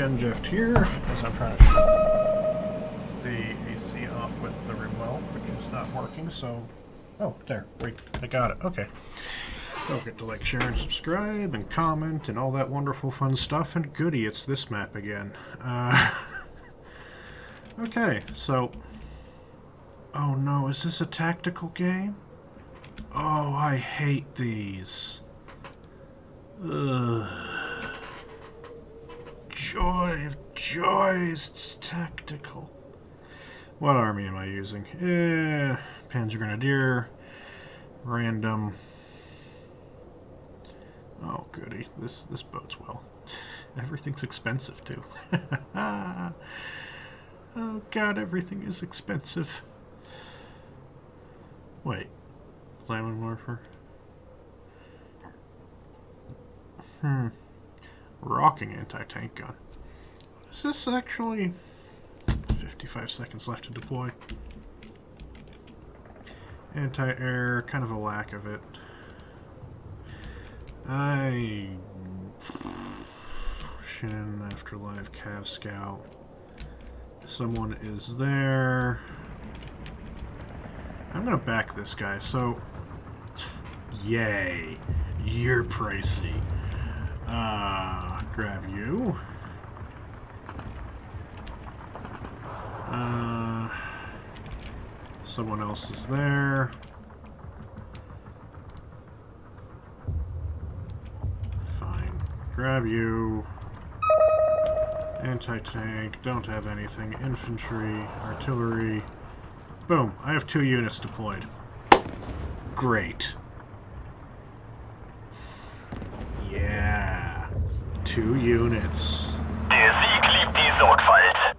Genjeft here, as I'm trying to shut the AC off with the remote, which is not working, so... Oh, there. Wait, I got it. Okay. Don't forget to like, share, and subscribe, and comment, and all that wonderful fun stuff. And goody, it's this map again. Uh, okay, so... Oh no, is this a tactical game? Oh, I hate these. Ugh. Joy of joys, it's tactical. What army am I using? Eh, Panzer Grenadier, random. Oh, goody. This this boats well. Everything's expensive too. oh God, everything is expensive. Wait, Flaming Morpher. Hmm. Rocking anti-tank gun. Is this actually 55 seconds left to deploy? Anti-air, kind of a lack of it. I... Shin, Afterlife, Cav Scout. Someone is there. I'm gonna back this guy, so... Yay. You're pricey. Uh, grab you. Uh, someone else is there. Fine. Grab you. Anti-tank, don't have anything. Infantry, artillery. Boom, I have two units deployed. Great. Yeah. Two units. Der Sieg liebt die Sorgfalt.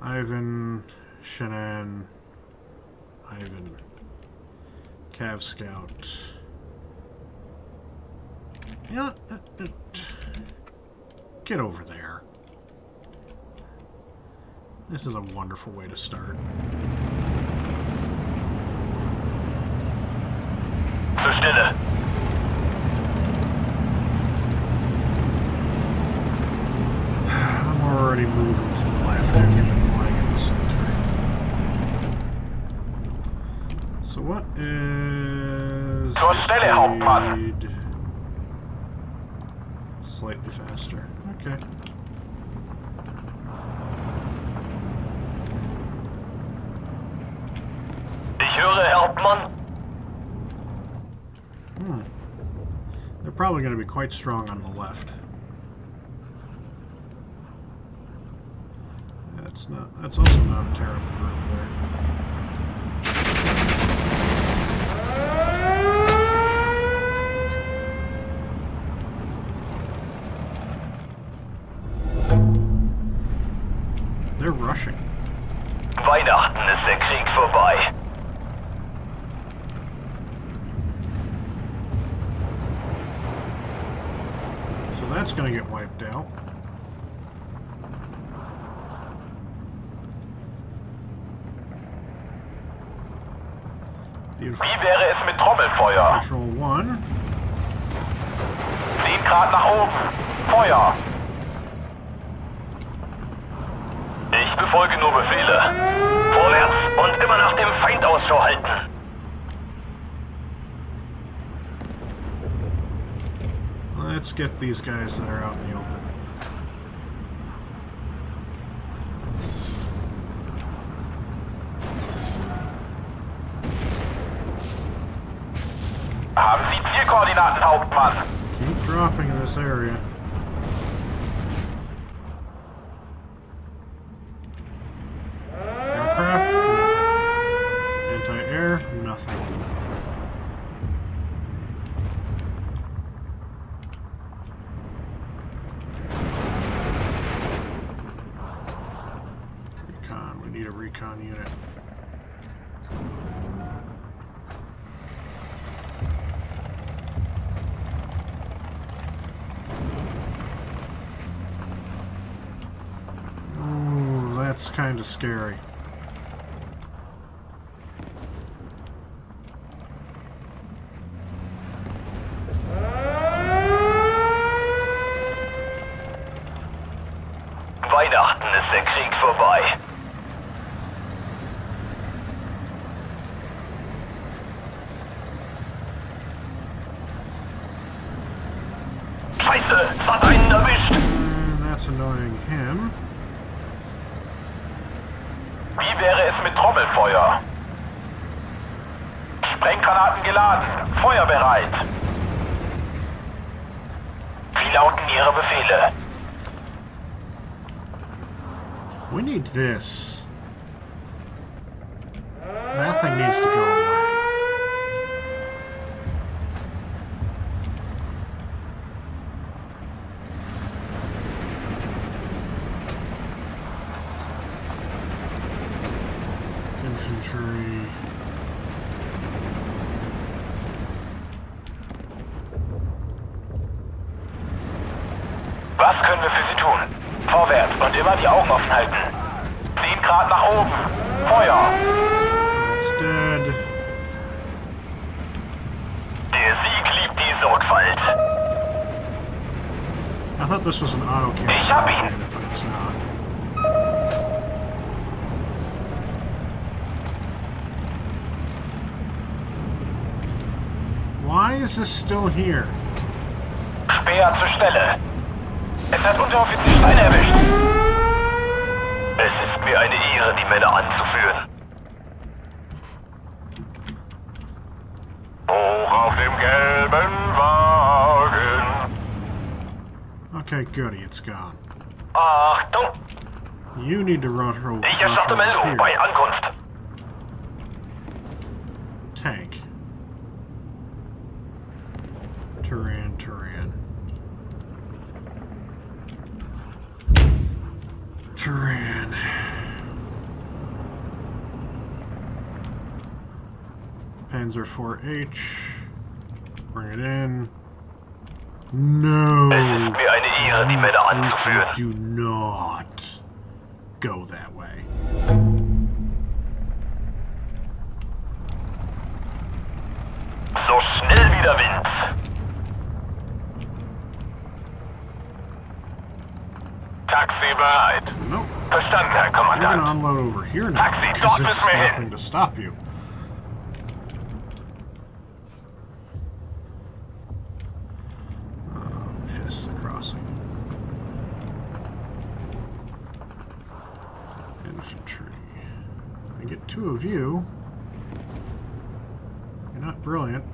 Ivan, Shannon, Ivan, Cav Scout. Yeah, get over there. This is a wonderful way to start. Zur Stelle. I'm already moving to the left after deploying in the center. So what is... Zur Stelle, Hauptmann. speed? Slightly faster. Okay. Ich höre, Hauptmann. Hmm. They're probably going to be quite strong on the left. That's also not a terrible group there. They're rushing. Weihnachten ist der Krieg vorbei. So that's going to get wiped out. Wie wäre es mit Trommelfeuer? Control 1. 10 Grad nach oben. Feuer. Ich befolge nur Befehle. Vorwärts und immer nach dem Feind Ausschau halten. Let's get these guys that are out in the open. This area. scary. Weihnachten ist der Krieg vorbei. Sprenggranaten geladen. Feuer bereit. Wie lauten Ihre Befehle? We need this. That thing needs to go here? Speer zur Stelle. Es hat Unteroffizier Stein erwischt. Es ist mir eine Ehre, die Männer anzuführen. Hoch auf dem gelben Wagen. Okay, goody, it's gone. Achtung! You need to run her Ich erstatte Meldung bei Ankunft. Tank. Turan, Turan. Turan. Panzer 4H. Bring it in. No! Es ist mir eine Ehre, die Männer anzuführen. do not go that way. So schnell wie der Wind. Taxi bereit. Nope. Verstanden, Herr You're gonna unload over here now Taxi, dort there's wir hin. nothing to stop you. Oh, piss the crossing. Infantry. I get two of you. You're not brilliant.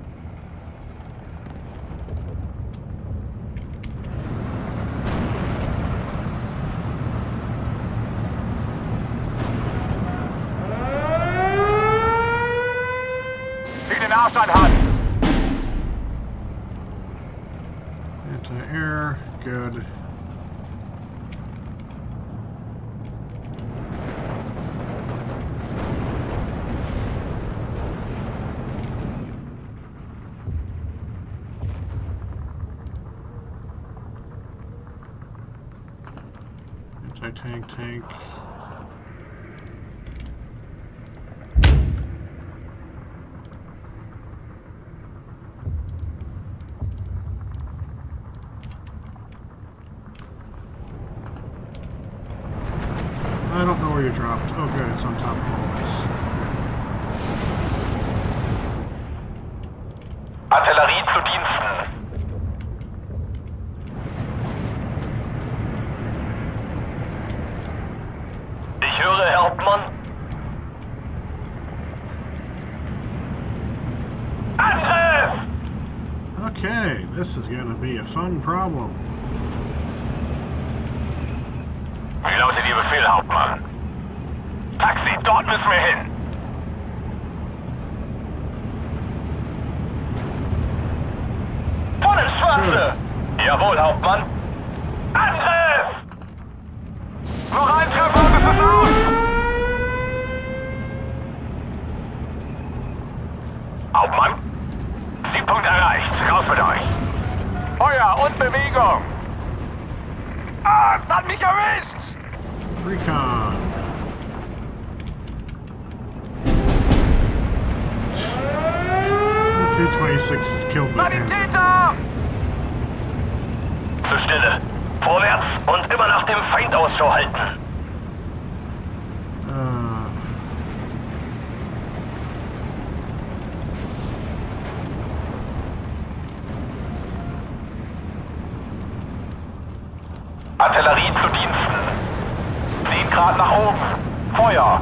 Zieh den Arsch an, Hans. Anti-air, good. Anti-tank, tank. I don't know where you dropped. Oh, good, it's on top of all this. Artillerie zu Diensten. Ich höre, Herr Hauptmann. Angriff! Okay, this is gonna be a fun problem. Artillerie zu Diensten. 10 Grad nach oben. Feuer.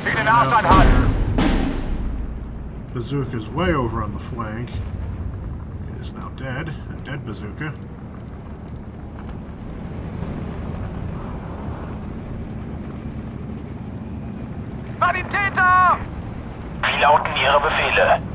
Zieh den Arsch an Hals. Bazooka's way over on the flank. It is now dead. A dead bazooka. Sanitäter! Wie lauten Ihre Befehle?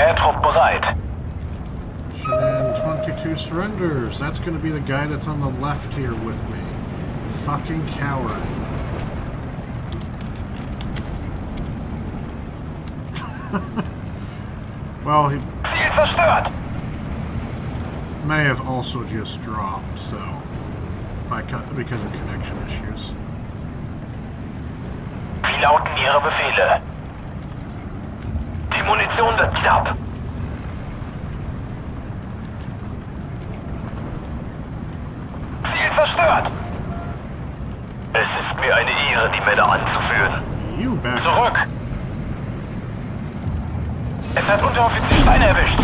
Spähtrupp bereit. Shanann 22 surrenders. That's going to be the guy that's on the left here with me. Fucking coward. well, he Ziel zerstört. may have also just dropped, so by because of connection issues. Wie lauten Ihre Befehle? Die Munition wird knapp. Ziel zerstört. Es ist mir eine Ehre, die Männer anzuführen. Zurück. Es hat Unteroffizier Stein erwischt.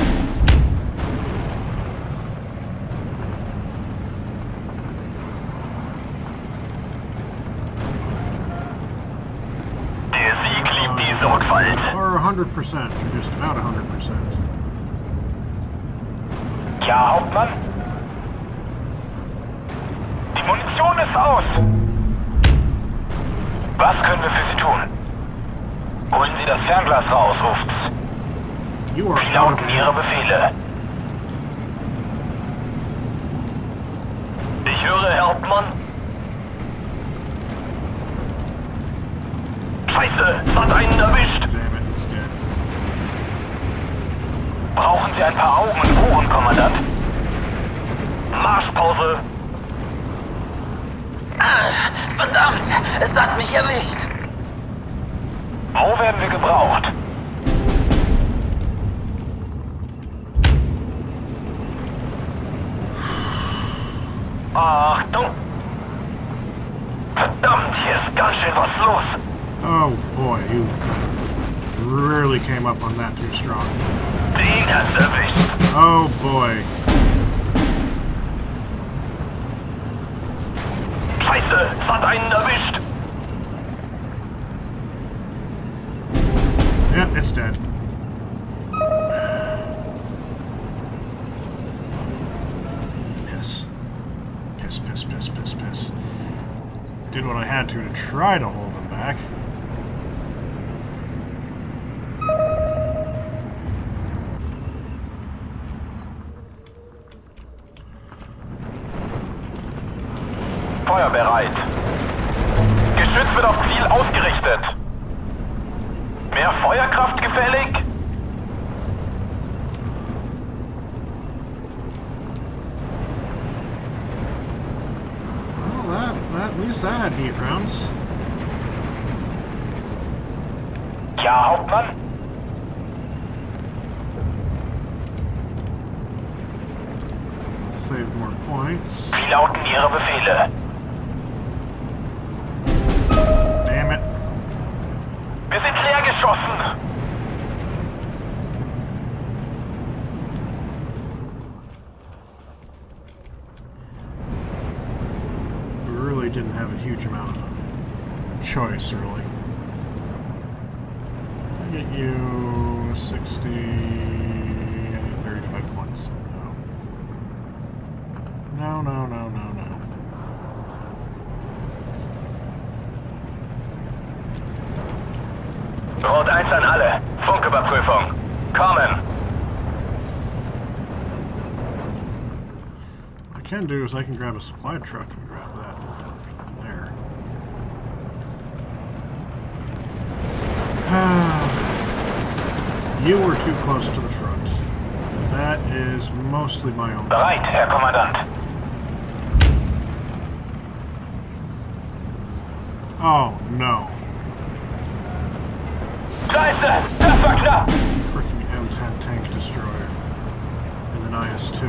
Der Sieg liebt die Sorgfalt. 100%, or just about 100%. Ja, Hauptmann? Die Munition ist aus. Was können wir für Sie tun? Holen Sie das Fernglas raus, ruft's. You are Wie lauten Ihre Befehle? Ich höre, Herr Hauptmann. Scheiße, es hat einen erwischt. Damn it, it's dead. Brauchen Sie ein paar Augen und Ohren, Kommandant? Marschpause. Verdammt, es hat mich erwischt. Wo werden wir gebraucht? Achtung! Verdammt, hier ist ganz schön was los. Oh boy, you really came up on that too strong. Den hat's erwischt. Oh boy. Scheiße, es hat einen erwischt. Yep, it's dead. Piss. Piss, piss, piss, piss, piss. Did what I had to to try to hold him back. Feuer bereit. Geschütz wird auf Ziel ausgerichtet. Mehr Feuerkraft gefällig? Well, that, that at least that had heat rounds. Ja, Hauptmann? Save more points. Wie lauten Ihre Befehle? Damn it. Wir sind leer geschossen. choice, really. I get you 60, 35 points. No. No, no, no, no, no. Rot 1 an alle. Funküberprüfung. Kommen. What I can do is I can grab a supply truck and grab that. There. You were too close to the front. That is mostly my own fault. Bereit, Herr Kommandant. Oh, no. Scheiße. Freaking M10 tank destroyer. And then IS-2.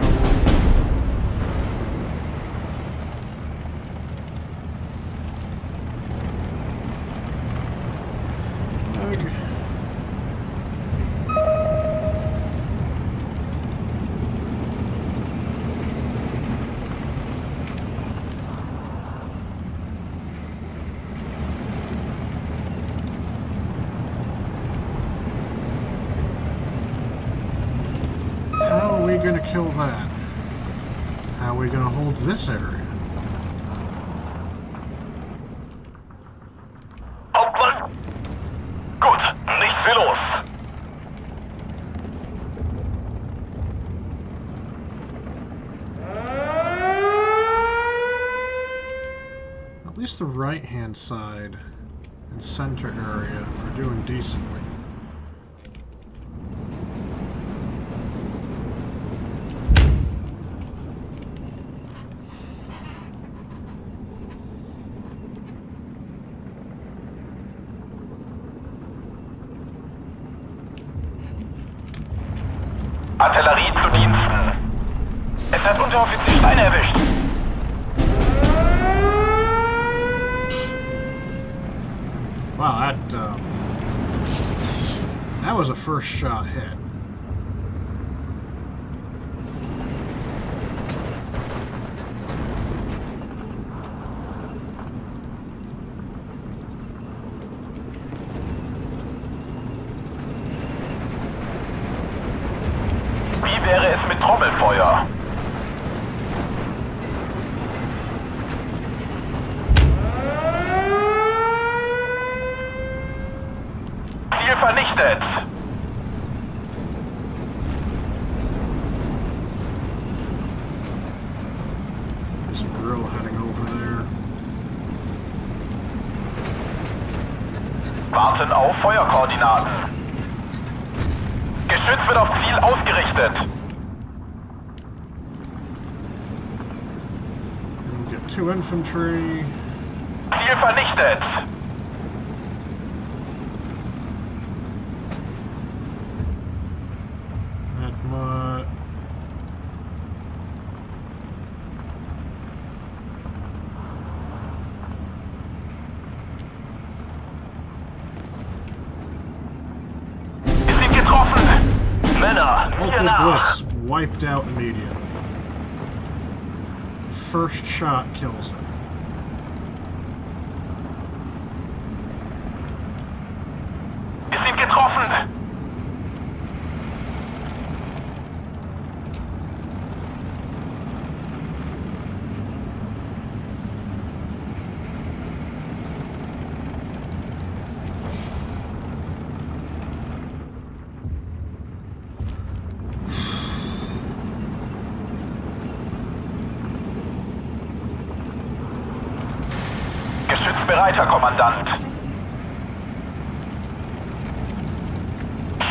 Ugh. How are we gonna kill that? How are we gonna hold this area? Hauptmann. Gut, nichts wie los. At least the right hand side and center area are doing decently. Artillerie zu Diensten. Es hat Unteroffizier erwischt. Wow, that um, that was a first shot hit. Wie wäre es mit Trommelfeuer? Ziel vernichtet. There's a grill heading over there. Warten auf Feuerkoordinaten. Geschütz wird auf Ziel ausgerichtet. And we get two infantry. Ziel vernichtet. That Wir sind getroffen. Männer, mir nach. Blitz wiped out immediately. First shot kills it. Wir sind getroffen. Geschütz bereit, Herr Kommandant.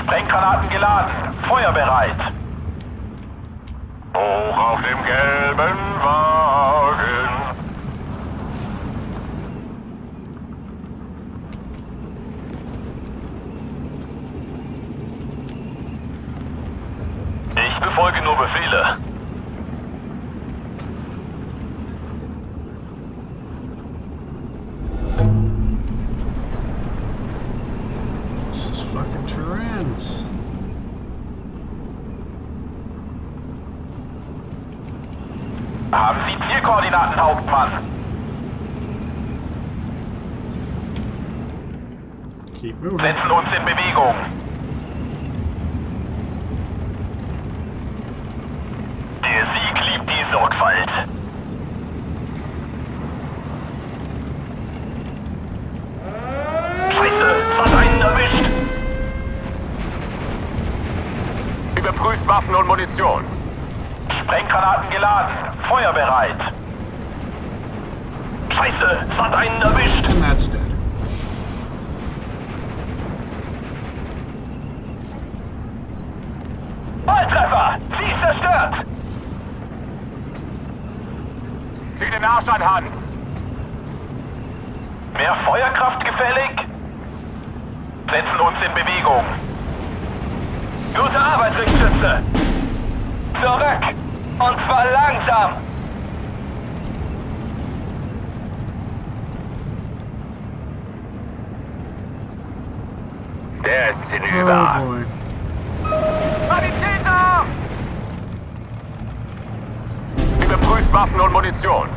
Sprenggranaten geladen. Feuer und Munition. Sprenggranaten geladen, feuerbereit. Scheiße, es hat einen erwischt. And that's dead. Volltreffer! Sie ist zerstört! Zieh den Arsch an, Hans! Mehr Feuerkraft gefällig? Setzen uns in Bewegung. Gute Arbeit, Richtschütze! Zurück! Und zwar langsam! Der ist hinüber. Oh boy. Sanitäter! Überprüft Waffen und Munition.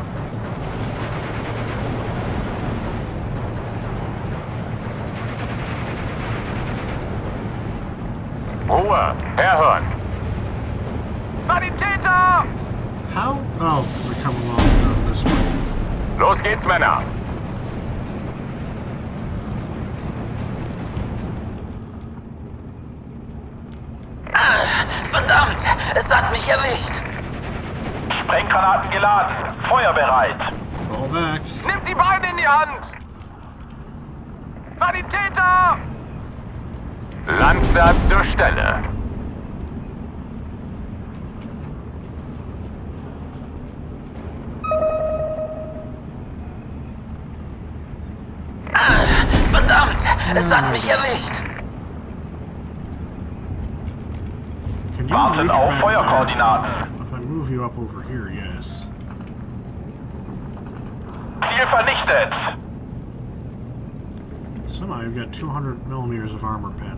Ruhe, herhören. Sanitäter! How? Oh, because I come along down this way. Los geht's, Männer. Verdammt! Es hat mich erwischt! Sprenggranaten geladen, feuerbereit. Fall back. Nimmt die Beine in die Hand! Sanitäter! Lanzer zur Stelle. Es hat mich erwischt! Can you Warten reach auf Feuerkoordinaten. If I move you up over here, yes. Ziel vernichtet. Somehow you've got 200 millimeters of armor pen.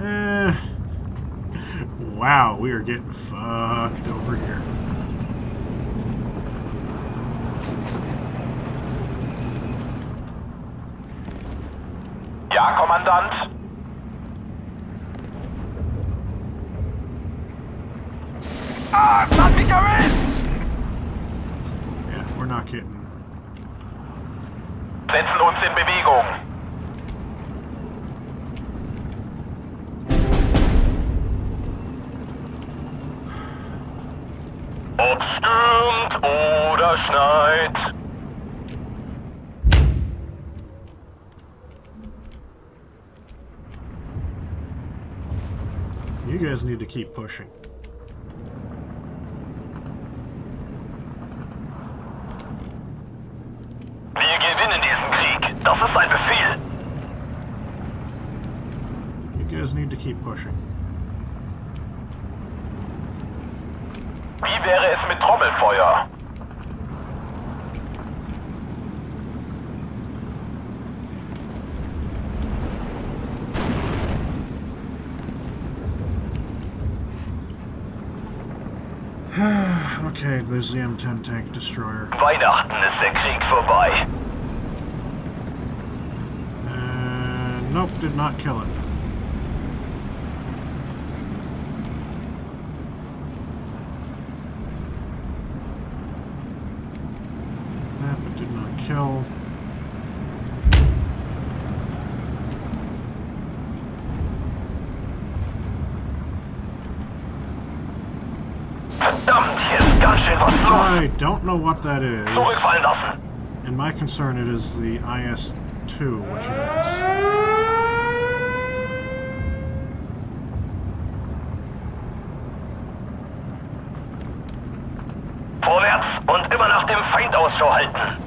Eh. Wow, we are getting fucked over here. Sand. To keep pushing. Wir gewinnen diesen Krieg. Das ist ein Befehl. You guys need to keep pushing. Wie wäre es mit Trommelfeuer? Okay, there's the M10 tank destroyer. Weihnachten ist der Krieg vorbei. And nope, did not kill it. That but did not kill. Verdammt, hier ist ganz schön was los. I don't know what that is. In my concern, it is the IS-2, which it is. Vorwärts und immer nach dem Feind Ausschau halten.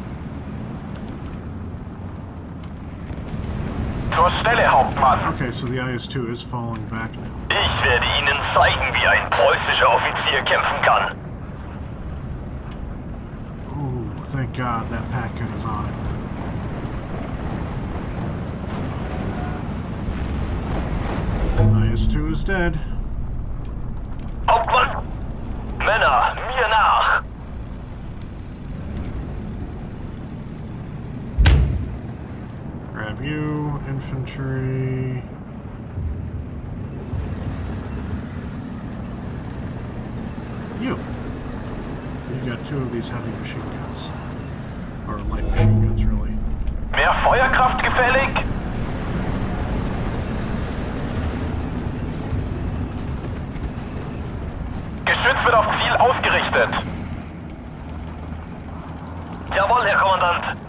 Zur Stelle, Hauptmann. Okay, so the IS-2 is falling back now. Ich werde Ihnen zeigen, wie ein preußischer Offizier kämpfen kann. Thank God that pack gun is on it. IS-2 is dead. Hauptmann! Männer, mir nach! grab you, infantry. You. You got two of these heavy machine guns. Feuerkraft gefällig? Geschütz wird auf Ziel ausgerichtet. Jawohl, Herr Kommandant.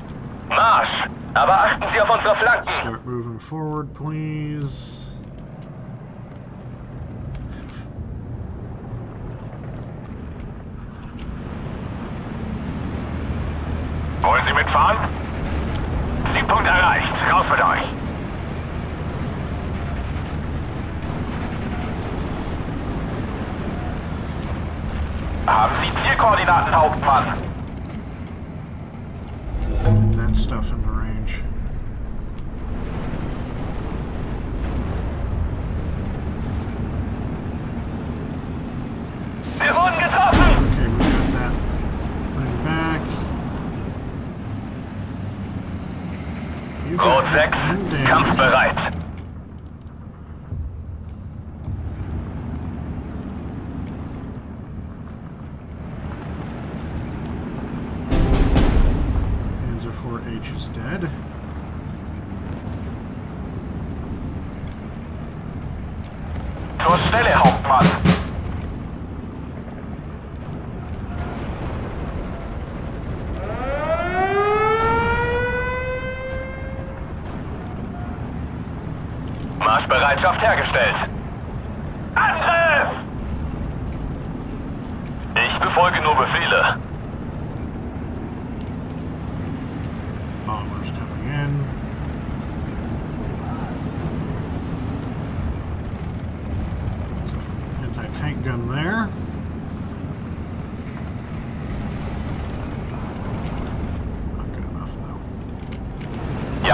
Marsch! Aber achten Sie auf unsere Flanken. Start moving forward, please. Wollen Sie mitfahren? Siegpunkt erreicht. Raus mit euch. Haben Sie Zielkoordinaten, Hauptmann? That stuff in the range. Wir wurden 6, kampfbereit.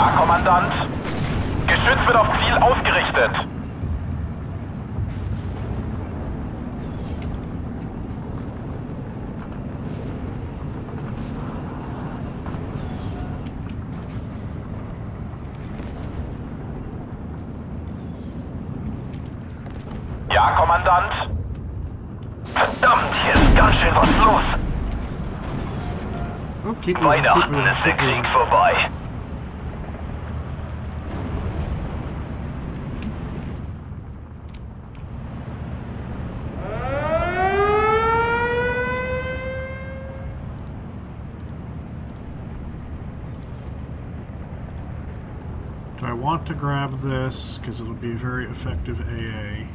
Ja, Kommandant. Geschütz wird auf Ziel ausgerichtet. Ja, Kommandant. Verdammt, hier ist ganz schön was los. Keep Weihnachten ist der. Krieg vorbei. To grab this? Because it'll be very effective AA.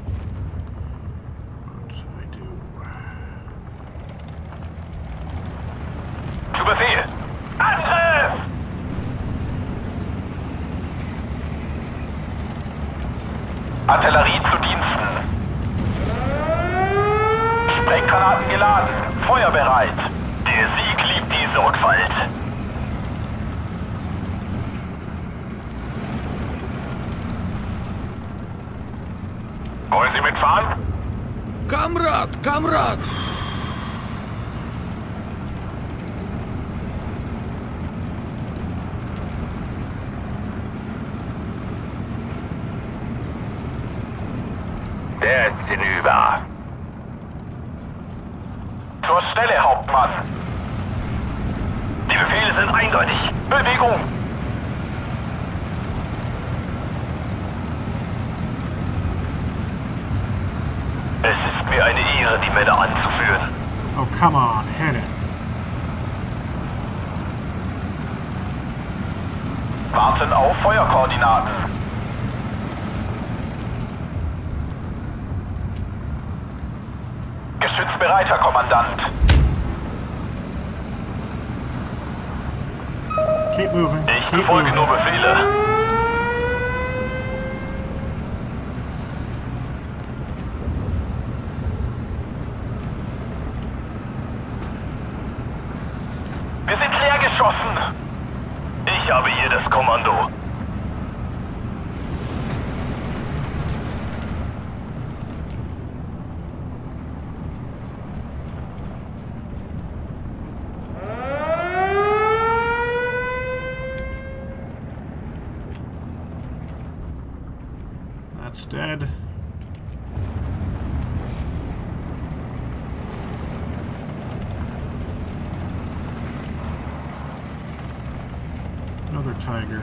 Stelle, Hauptmann. Die Befehle sind eindeutig. Bewegung! Es ist mir eine Ehre, die Männer anzuführen. Oh, come on, hit it. Warten auf Feuerkoordinaten. Geschützbereit, Herr Kommandant. Keep moving. Ich keep befolge moving. nur Befehle. Wir sind leer geschossen. Ich habe hier das Kommando. That's dead. Another tiger.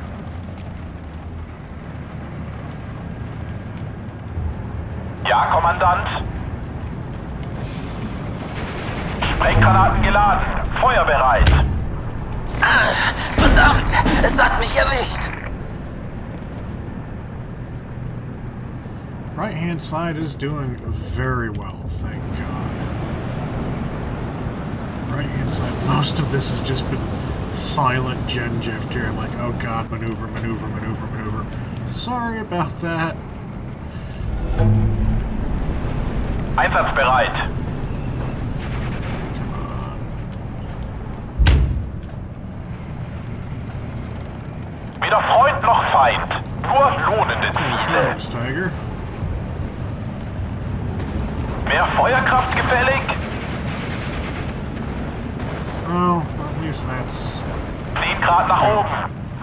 Ja, Kommandant. Sprenggranaten geladen. Feuerbereit. Verdammt, es hat mich erwischt. Right hand side is doing very well, thank God. Right hand side, most of this has just been silent gen drift here. I'm like, oh god, maneuver, maneuver, maneuver, maneuver. Sorry about that. Einsatzbereit. Weder Freund noch Feind. Nur lohnende Ziele. Tiger. Mehr Feuerkraft gefällig? Well, at least that's 10 Grad nach oben.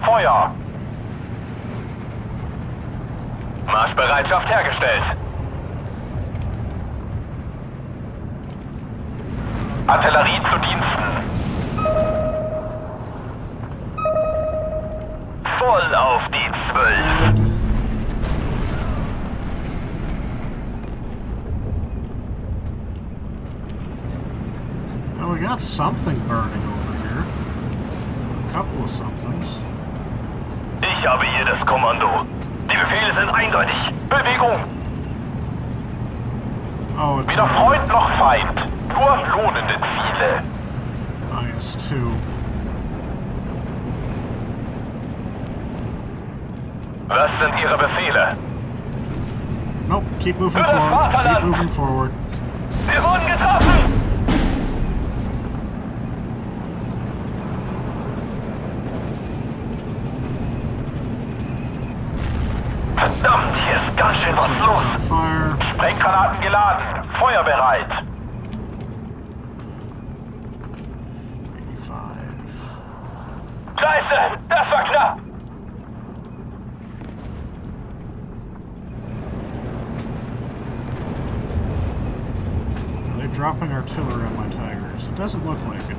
Feuer. Marschbereitschaft hergestellt. Artillerie zu Diensten. Voll auf die Zwölf. dead. Well, we got something burning over here. A couple of somethings. Ich habe hier das Kommando. Die Befehle sind eindeutig. Bewegung. Oh, Weder Freund noch Feind. Nur lohnende Ziele. minus two. Was sind Ihre Befehle? Nope, keep moving forward. Keep moving forward. Wir wurden getroffen! Sprenggranaten geladen. Feuerbereit. 85. Scheiße, das war knapp. Are dropping artillery on my tigers? It doesn't look like it.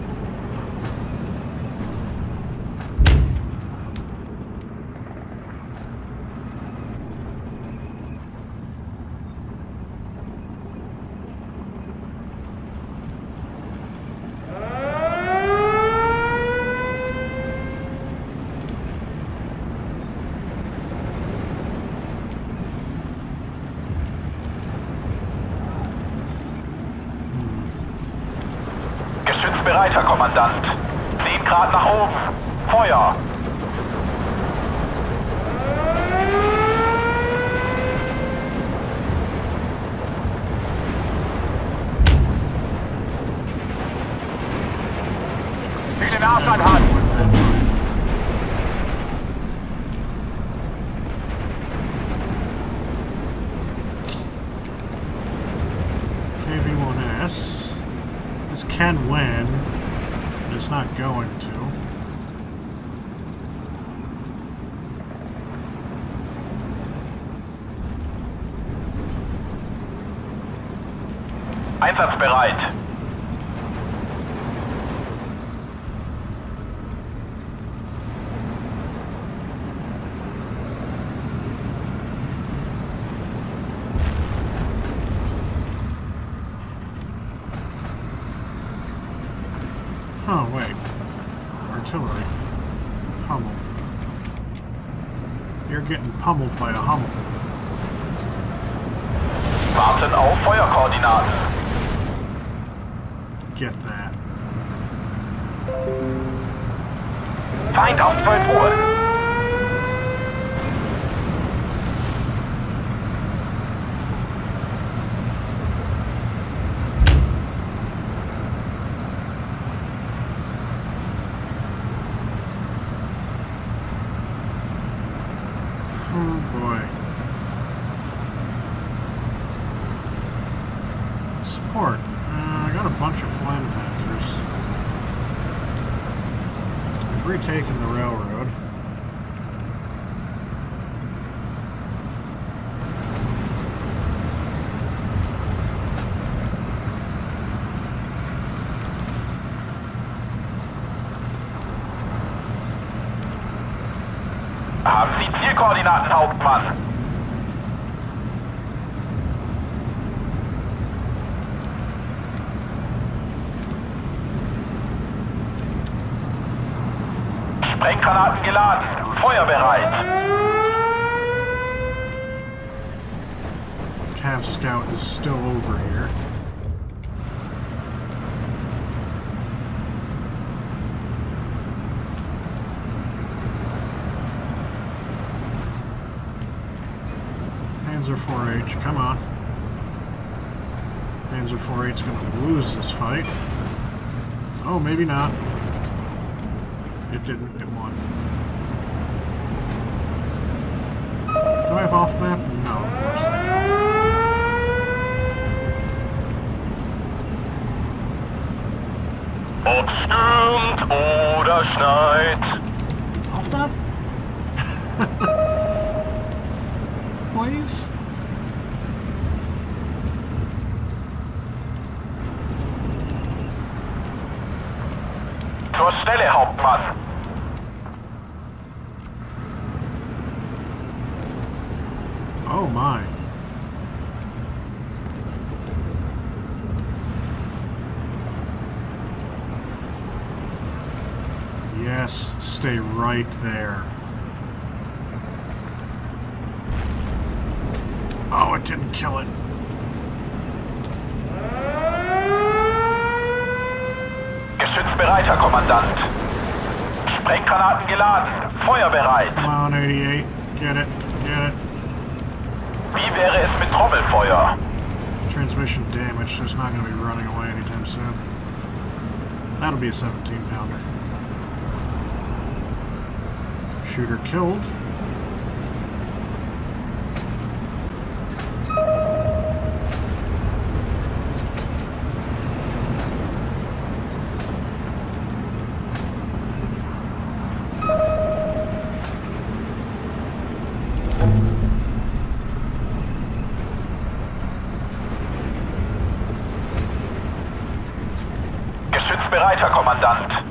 Geschützbereit, Herr Kommandant. 10 Grad nach oben. Feuer. Ziel in Arscheinhand. KV-1S. This can win, but it's not going to. Einsatzbereit. Oh, wait. Artillery. Hummel. You're getting pummeled by a Hummel. Warten auf Feuerkoordinaten. Get that. Feind auf 12 Uhr. Oh boy. Support. Uh, I got a bunch of flame panzers. We've retaken the railroad. Sie Zielkoordinaten, Hauptmann? Sprenggranaten geladen. Feuerbereit. Cav Scout is still over here. Panzer 4H, come on. Panzer 4H's gonna lose this fight. Oh, maybe not. It didn't, it won. Do I have off map? No, of course don't. Ob stürmt oder schneit. Off map? mas be a 17 pounder. Shooter killed. Geschütz bereit, Herr Kommandant.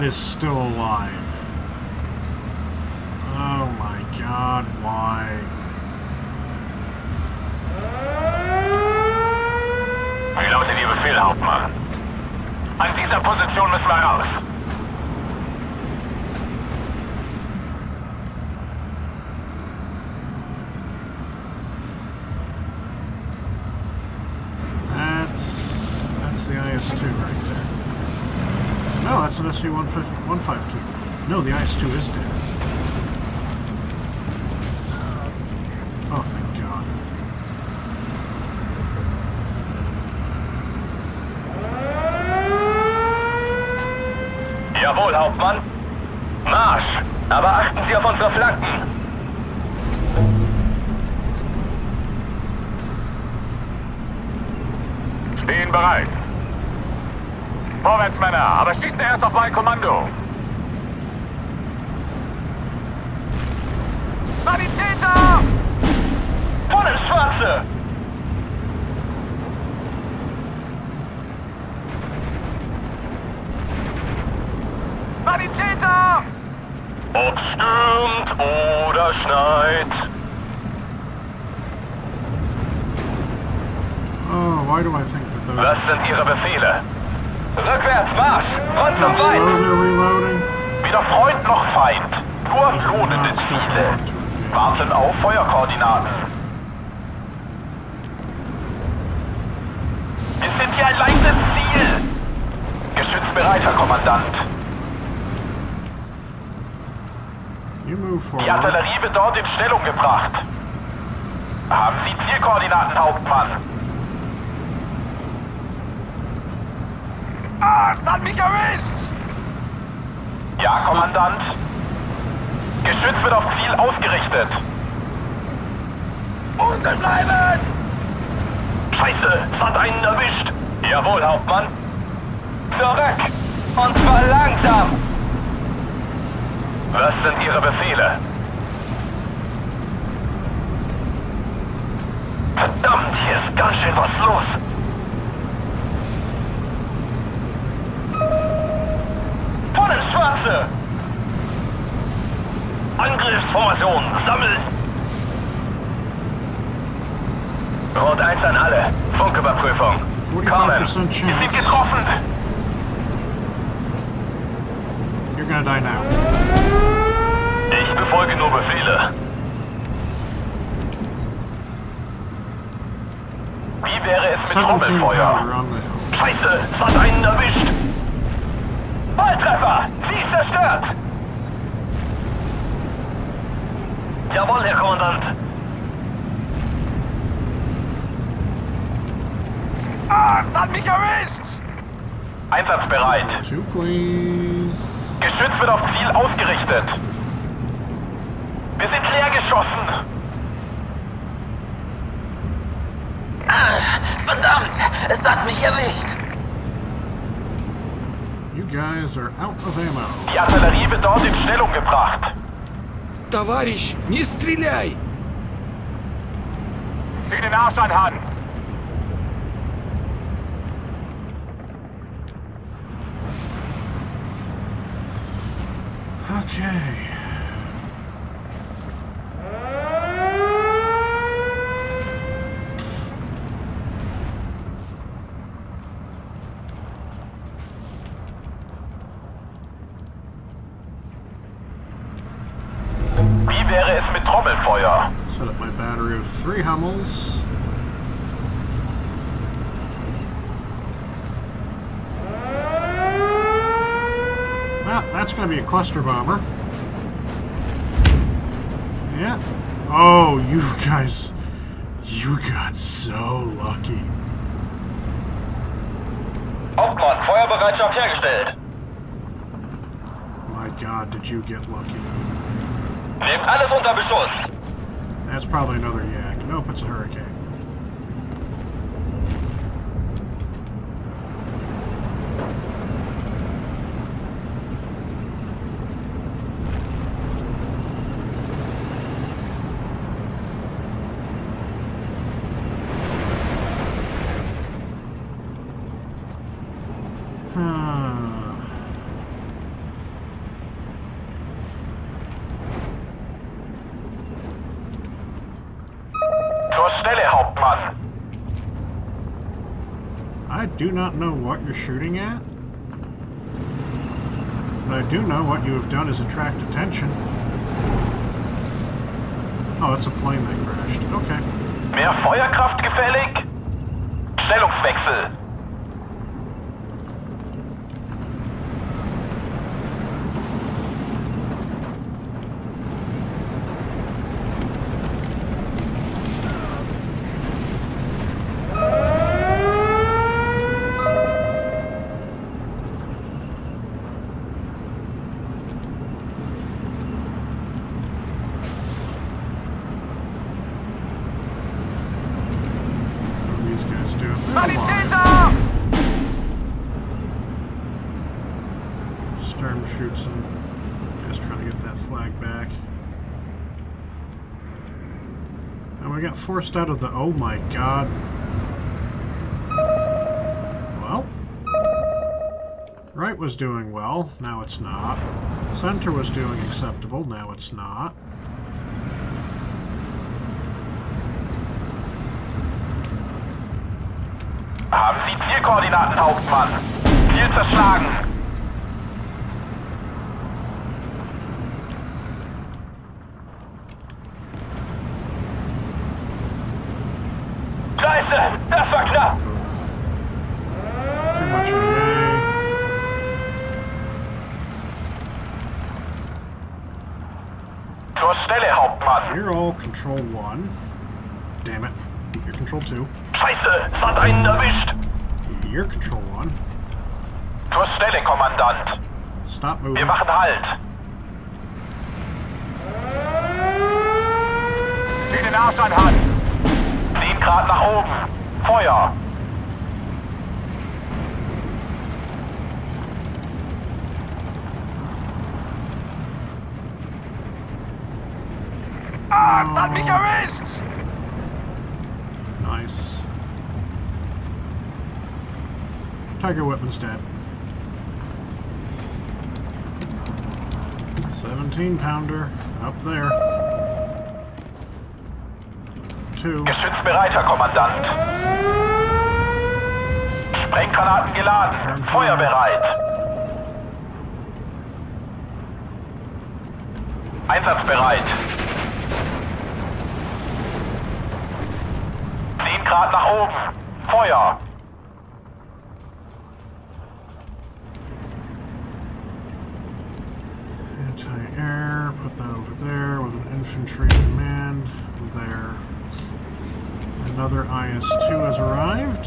That is still alive. Oh my god, why? Lautet Ihr Befehl, Hauptmann? An dieser Position müssen wir raus. ISU-152. No, the IS-2 is dead. Stürmt oder schneit. Oh, why do I think that those Was sind Ihre Befehle? Rückwärts, Marsch! Front und weit! Weder Freund noch Feind. Nur lohnende Ziele. Warten auf Feuerkoordinaten. Wir sind hier ein leichtes Ziel. Geschütz bereit, Herr Kommandant. You move Die. Artillerie wird dort in Stellung gebracht. Haben Sie Zielkoordinaten, Hauptmann? Ah, es hat mich erwischt! Ja, Kommandant. Geschütz wird auf Ziel ausgerichtet. Unten bleiben! Scheiße, es hat einen erwischt. Jawohl, Hauptmann. Zurück! Und zwar langsam! Was sind Ihre Befehle? Verdammt, hier ist ganz schön was los. Voll ins Schwarze! Angriffsformation, sammelt! Rot 1 an alle. Funküberprüfung. 45% Kommen. Ihr seid getroffen. You're gonna die now. Ich befolge nur Befehle. Wie wäre es mit 17 Trommelfeuer? Scheiße, es hat einen erwischt. Volltreffer! Sie ist zerstört! Jawohl, Herr Kommandant. Ah, es hat mich erwischt! Einsatzbereit. Two, please. Geschütz wird auf Ziel ausgerichtet. Wir sind leer geschossen. Verdammt! Es hat mich erwischt! You guys are out of ammo. Die Artillerie wird dort in Stellung gebracht. Товарищ, не стреляй! Zieh den Arsch an, Hans. Okay. Wie wäre es mit Trommelfeuer? Set up my battery of three Hummels. Well, that's going to be a cluster bomber. Yeah. Oh, you guys. You got so lucky. Hauptmann, Feuerbereitschaft hergestellt. My god, did you get lucky. Nehmt alles unter Beschuss. That's probably another yak. Nope, it's a hurricane. Hmm. Zur Stelle, Hauptmann. I do not know what you're shooting at. But I do know what you have done is attract attention. Oh, it's a plane that crashed. Okay. Mehr Feuerkraft gefällig? Stellungswechsel. What are these guys doing? Come on. Sanitäter! Stern shoots him. Just trying to get that flag back. And we got forced out of the oh my god. Well. Right was doing well, now it's not. Center was doing acceptable, now it's not. Control one. Damn it. You're control two. Scheiße, es hat einen erwischt. You're control one. Zur Stelle, Kommandant. Stop moving. Wir machen Halt. Zieh den Arsch an, Hans. 10 Grad nach oben. Feuer. Ah, es hat mich erwischt! Nice. Tiger Whitman's dead. 17 pounder up there. Two. Geschütz bereit, Herr Kommandant. Sprenggranaten geladen. Feuer bereit. Einsatzbereit. 10 Grad nach oben. Feuer. Infantry command there. Another IS-2 has arrived.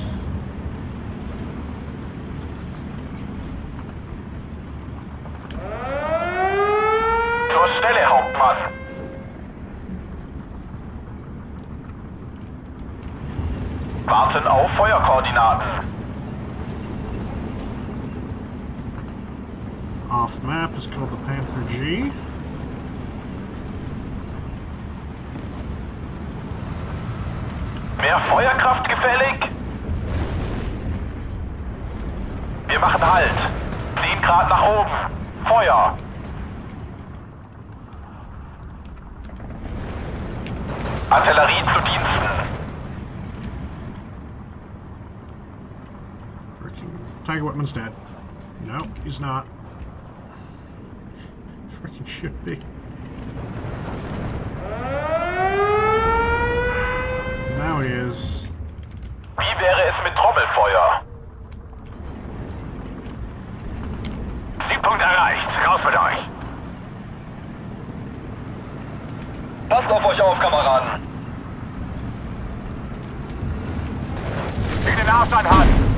Zur Stelle, Hauptmann. Warten auf Feuerkoordinaten. Off map is called the Panther G. Mehr Feuerkraft gefällig? Wir machen Halt. 10 Grad nach oben. Feuer. Artillerie zu Diensten. Freaking dead. No, he's not. Freaking should be. Now he is. Wie wäre es mit Trommelfeuer? Siegpunkt erreicht. Raus mit euch. Passt auf euch auf, Kameraden. Zieh den Arsch an, Hans.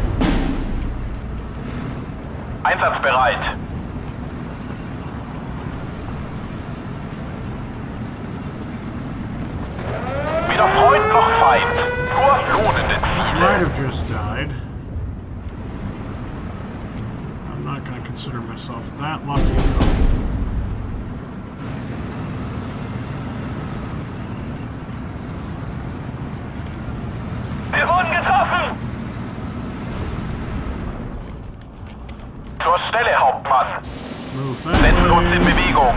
Einsatzbereit. Weder Freund noch Feind. Nur lohnende Ziele. Might have just died. I'm not going to consider myself that lucky though. Wir wurden getroffen! Zur Stelle, Hauptmann. Setzen uns in. Bewegung.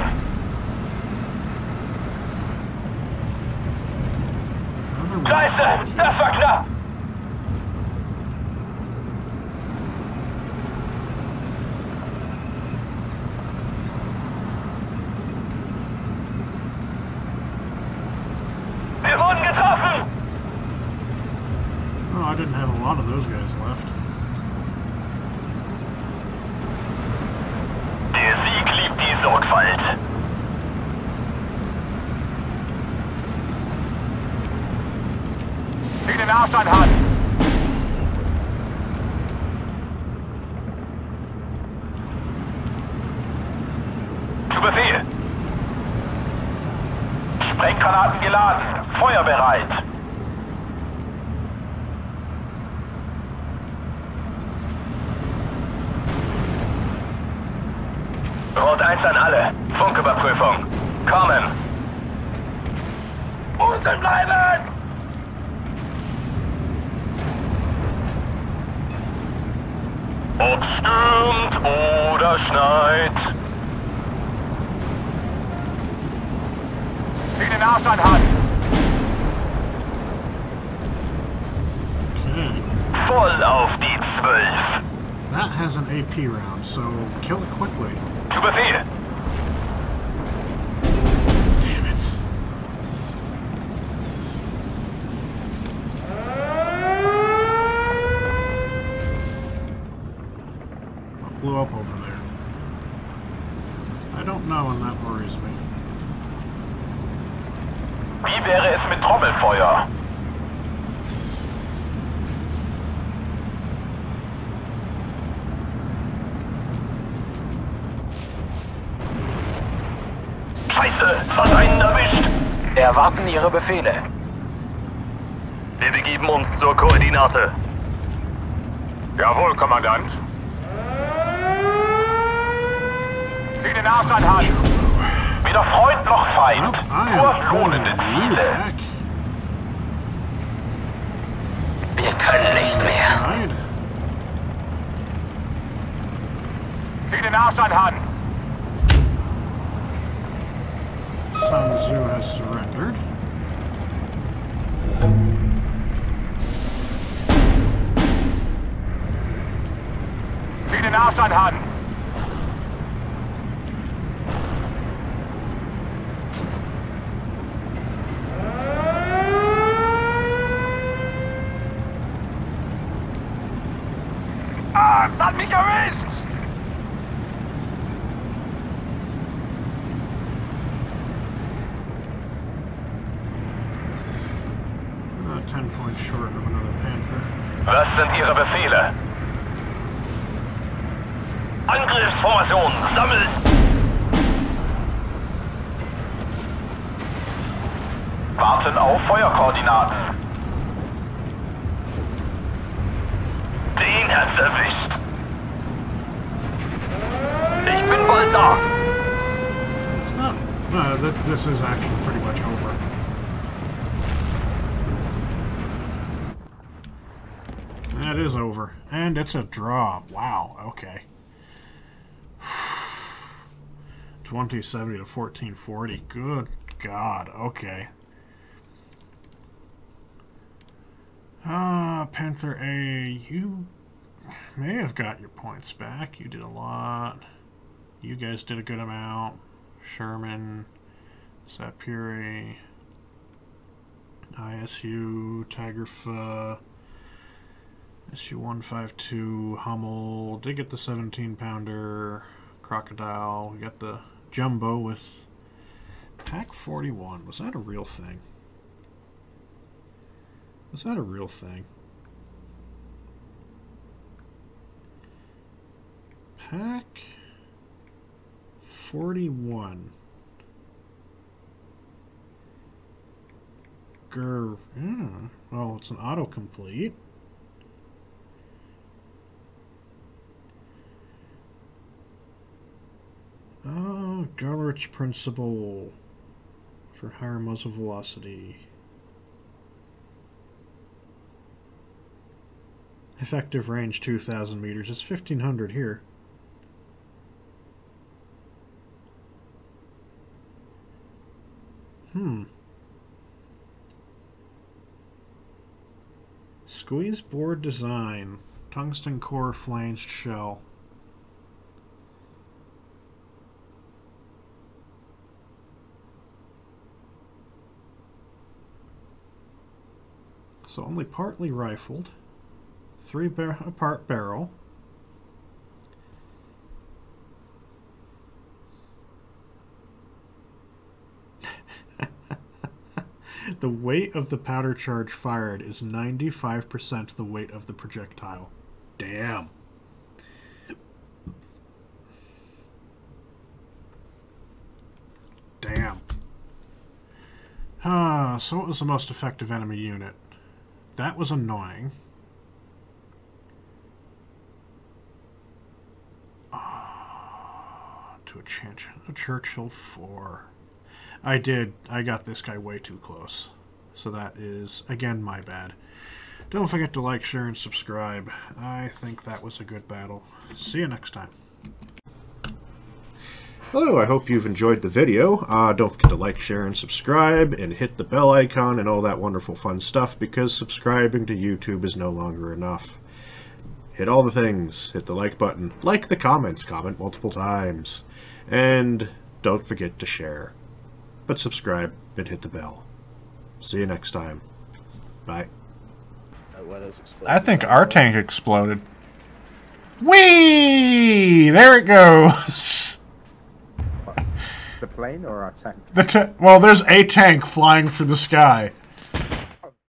Scheiße! Das war knapp! Wir wurden getroffen! Oh, I didn't have a lot of those guys left. Blew up over there? I don't know, and that worries me. Wie wäre es mit Trommelfeuer? Scheiße, hat einen erwischt. Erwarten Ihre Befehle. Wir begeben uns zur Koordinate. Jawohl, Kommandant. Zieh den Arsch an, Hans. Weder Freund noch Feind. Nur lohnende Ziele. Wir können nicht mehr. Zieh den Arsch an, Hans. Sun Tzu has surrendered. Zieh den Arsch an, Hans. Erwischt. Ich bin bald da. It's not. No, th this is actually pretty much over. That is over. And it's a draw. Wow, okay. 2070 to 1440. Good God, okay. Ah, Panther A, you may have got your points back. You did a lot. You guys did a good amount. Sherman, Sapiri, ISU, Tigerfa, SU-152, Hummel, did get the 17-pounder, Crocodile, we got the Jumbo with Pak 41. Was that a real thing? Was that a real thing? Pak 41. Gur. Yeah. Hmm, well, it's an autocomplete. Oh, Gerlich principle for higher muzzle velocity. Effective range 2,000 meters. It's 1,500 here. Hmm. Squeeze bore design. Tungsten core flanged shell. So only partly rifled. Three bar part barrel. The weight of the powder charge fired is 95% the weight of the projectile. Damn. Damn. Ah, so what was the most effective enemy unit? That was annoying. Ah, to a, a Churchill 4. I did. I got this guy way too close. So that is, again, my bad. Don't forget to like, share, and subscribe. I think that was a good battle. See you next time. Hello, I hope you've enjoyed the video. Uh, don't forget to like, share, and subscribe, and hit the bell icon and all that wonderful fun stuff, because subscribing to YouTube is no longer enough. Hit all the things. Hit the like button. Like the comments. Comment multiple times. And don't forget to share. But subscribe and hit the bell. See you next time. Bye. I think our tank exploded. Whee! There it goes. The plane or our tank? The ta- well, there's a tank flying through the sky.